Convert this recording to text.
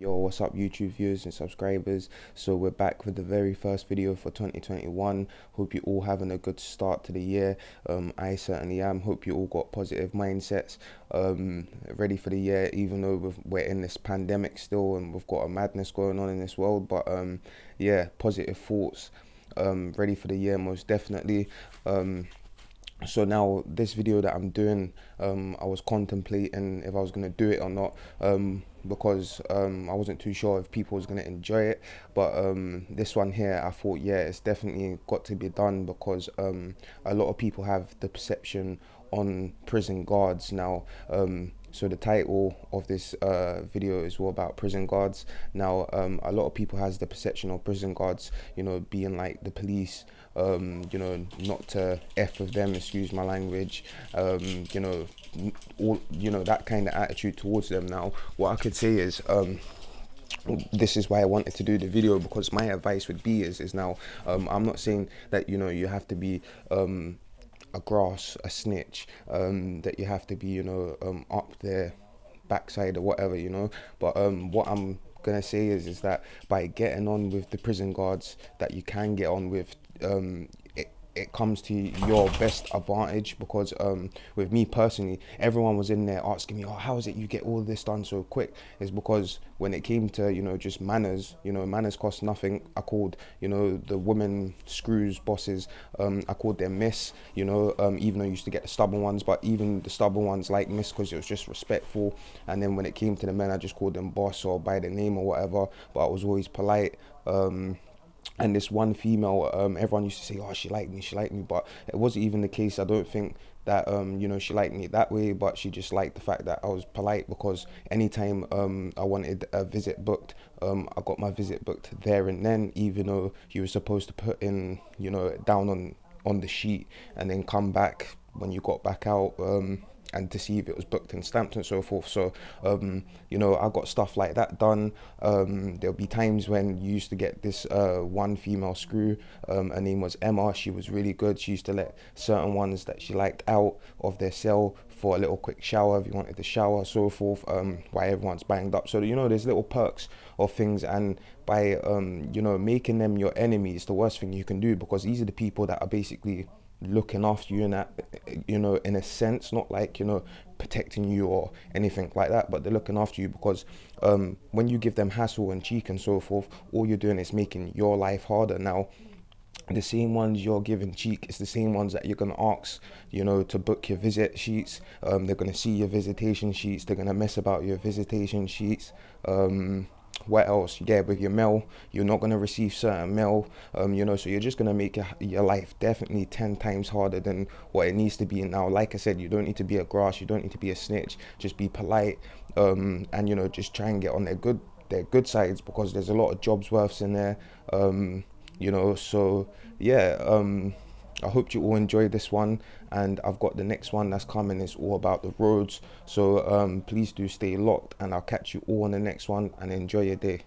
Yo, what's up YouTube viewers and subscribers? So we're back with the very first video for 2021. Hope you all having a good start to the year. Um, I certainly am. Hope you all got positive mindsets, um, ready for the year, even though we're in this pandemic still and we've got a madness going on in this world. But um, yeah, positive thoughts, um, ready for the year most definitely. So now this video that I'm doing, um, I was contemplating if I was gonna do it or not. Um, because um, I wasn't too sure if people was going to enjoy it. But um, this one here, I thought, yeah, it's definitely got to be done because um, a lot of people have the perception on prison guards now. Um, so the title of this uh, video is all about prison guards. Now, um, a lot of people has the perception of prison guards, you know, being like the police, um, you know, not to f with them, excuse my language, um, you know, all you know that kind of attitude towards them. Now, what I could say is. Um, this is why I wanted to do the video because my advice would be is is now um, I'm not saying that you know you have to be um, a grass a snitch um, that you have to be you know um, up there, backside or whatever you know. But um, what I'm gonna say is is that by getting on with the prison guards that you can get on with um, it comes to your best advantage because um, with me personally, everyone was in there asking me, "Oh, how is it you get all this done so quick?" Is because when it came to you know just manners, you know manners cost nothing. I called you know the women screws bosses. Um, I called them miss. You know um, even though I used to get the stubborn ones, but even the stubborn ones like miss because it was just respectful. And then when it came to the men, I just called them boss or by the name or whatever. But I was always polite. Um, and this one female, um, everyone used to say, "Oh, she liked me, she liked me," but it wasn't even the case. I don't think that um, you know she liked me that way, but she just liked the fact that I was polite because anytime um, I wanted a visit booked, um, I got my visit booked there and then, even though you were supposed to put in, you know, down on on the sheet and then come back when you got back out. And to see if it was booked and stamped and so forth. So, um, you know, I got stuff like that done. Um, there'll be times when you used to get this uh, one female screw. Um, her name was Emma. She was really good. She used to let certain ones that she liked out of their cell for a little quick shower if you wanted to shower, so forth. Um, while everyone's banged up. So you know, there's little perks of things, and by um, you know making them your enemies, the worst thing you can do because these are the people that are basically looking after you in that you know in a sense not like you know protecting you or anything like that but they're looking after you because um, when you give them hassle and cheek and so forth all you're doing is making your life harder. Now the same ones you're giving cheek it's the same ones that you're going to ask you know to book your visit sheets. Um, they're going to see your visitation sheets. They're going to mess about your visitation sheets. Um, what else? Yeah with your mail you're not going to receive certain mail um you know so you're just going to make your, your life definitely 10 times harder than what it needs to be. Now like i said you don't need to be a grass you don't need to be a snitch. Just be polite um and you know just try and get on their good their good sides because there's a lot of jobs worths in there um you know so yeah um I hope you all enjoyed this one and I've got the next one that's coming it's all about the roads. So um, please do stay locked and I'll catch you all on the next one and enjoy your day